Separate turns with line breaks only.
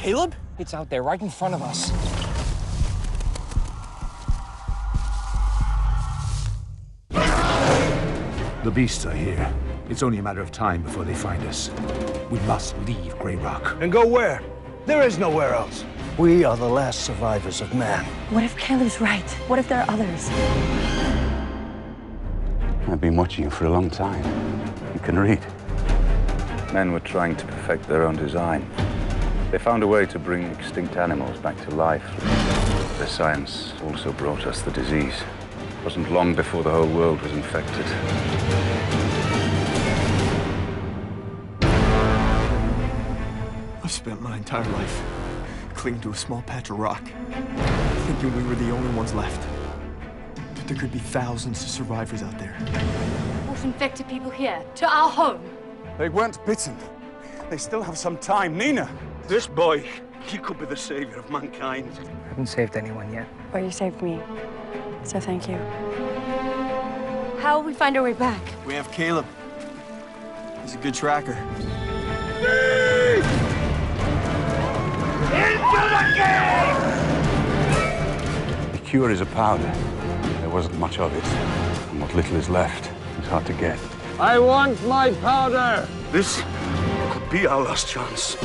Caleb?
It's out there, right in front of us.
The beasts are here. It's only a matter of time before they find us. We must leave Grey Rock.
And go where? There is nowhere else. We are the last survivors of man.
What if Caleb's right? What if there are others?
I've been watching you for a long time. You can read. Men were trying to perfect their own design. They found a way to bring extinct animals back to life. Their science also brought us the disease. It wasn't long before the whole world was infected.
I've spent my entire life clinging to a small patch of rock, thinking we were the only ones left. But there could be thousands of survivors out there.
Brought infected people here, to our home.
They weren't bitten. They still have some time. Nina!
This boy, he could be the savior of mankind.
I haven't saved anyone yet.
Well, you saved me. So thank you.
How will we find our way back?
We have Caleb. He's a good tracker.
The cure is a powder. There wasn't much of it. And what little is left is hard to get.
I want my powder! This could be our last chance.